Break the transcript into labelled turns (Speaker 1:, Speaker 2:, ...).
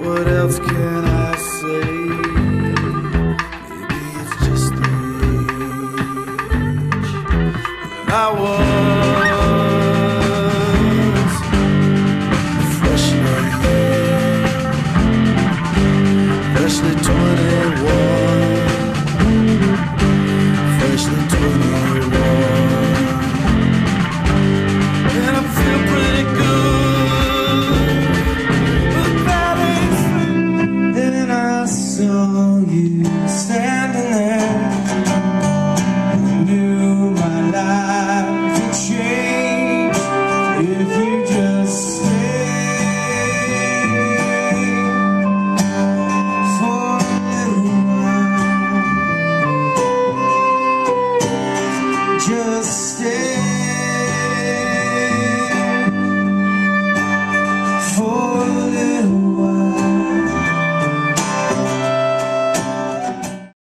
Speaker 1: What else can I say? Maybe it's just the age. And I was. just stay